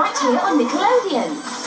Right here on Nickelodeon.